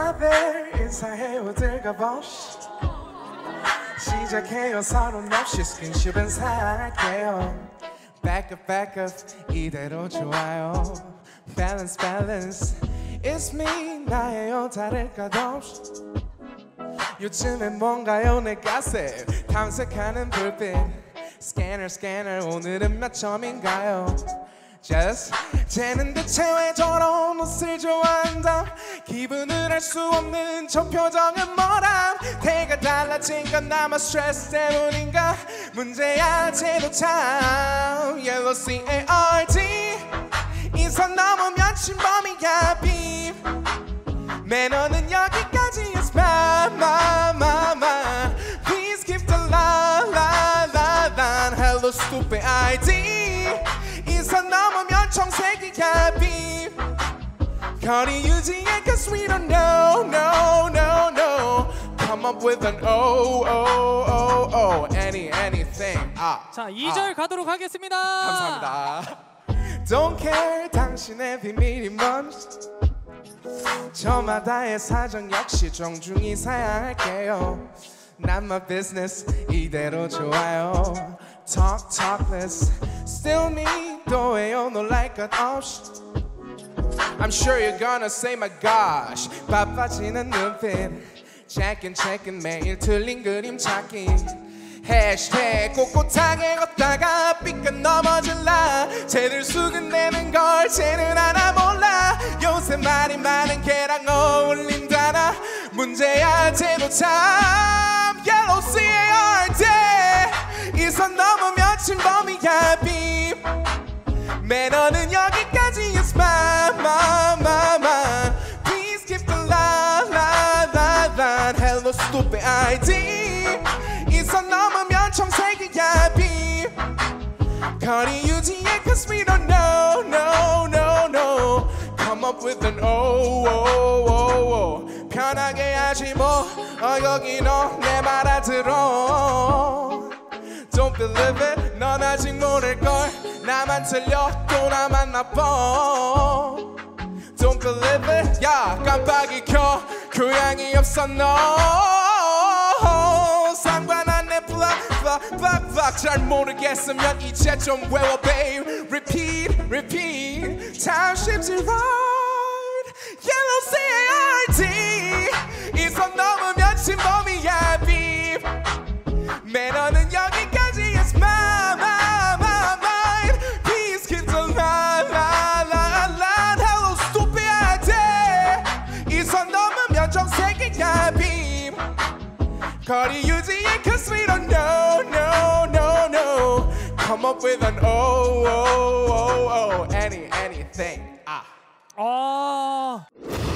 다들 인사해요 들가보시 시작해요 서론 없이 스킨십은 살게요. Back up back up 이대로 좋아요. Balance balance It's me 나예요 다를 것 없이 요즘엔 뭔가요 내 가슴? 탐색하는 불빛. 스캐너 스캐너 오늘은 몇 점인가요? Just 쟤는 대체 왜 저런 옷을 좋아한다 기분을 알 수 없는 저 표정은 뭐람? 태가 달라진 건 아마 스트레스 때문인가? 문제야 쟤도 참. Yellow C-A-R-D 이선 넘으면 침범이야 빔 매너는 여기까지였어 my, my, my, my. Please keep the la la la la. Hello stupid ID 이선 넘으면 청색이야 빔 거리 유지해 cause we don't know no no no Come up with an oh oh oh oh any anything 아 자, 2절 가도록 하겠습니다. 감사합니다. Don't care 당신의 비밀이 뭔지 저마다의 사정 역시 정중히 사양할게요 Not my business 이대로 좋아요 Talk talk less Still me 또 왜요 놀랄 것 없이 I'm sure you're gonna say my gosh. 바빠지는 눈빛. Checking checking 매일 틀린 그림 찾기. 해시태그 꼿꼿하게 걷다가 삐끗 넘어질라. 쟤들 수근대는 걸 쟤는 하나 몰라. 요새 말이 많은 걔랑 어울린다나. 문제야 쟤도 참 Yellow C-A-R-D 이선 넘으면 침범이야 빔 매너는 여기까지 stupid ID 이선 넘으면 청색이야 빔 거리 유지해 cause we don't know no no no Come up with an oh oh oh oh 편하게 하지 뭐 어, 여기 너 내 말 알아들어 Don't believe it 넌 아직 모를걸 나만 틀려 또 나만 나빠 Don't believe it 야 깜빡이 켜 교양이 없어 너 상관 안내 블락 블락 블락 블락 잘 모르겠으면 이제 좀 외워 babe Repeat repeat Time shifts it right Cardi using it cause we don't know, no, no, no. Come up with an oh, oh, oh, oh, any, anything. Ah. Oh.